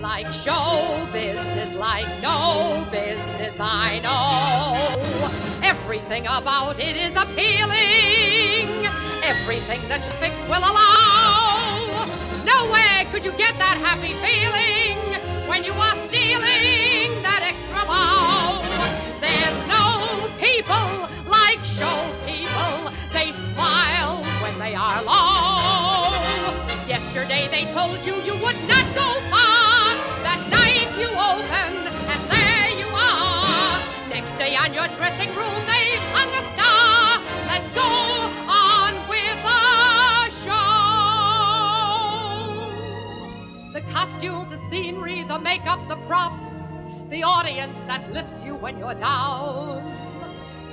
like show business, like no business I know. Everything about it is appealing, everything that Vic will allow. Nowhere could you get that happy feeling when you are stealing that extra bow. There's no people like show people, they smile when they are low. Yesterday they told you you would not go far. The costumes, the scenery, the makeup, the props, the audience that lifts you when you're down.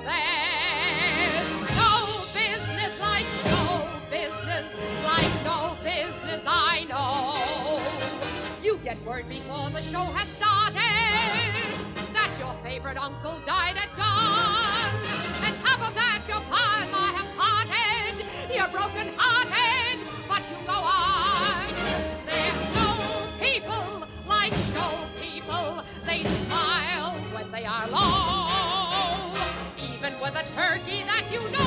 There's no business like show business, like no business I know. You get word before the show has started that your favorite uncle died at are low. Even with a turkey that you know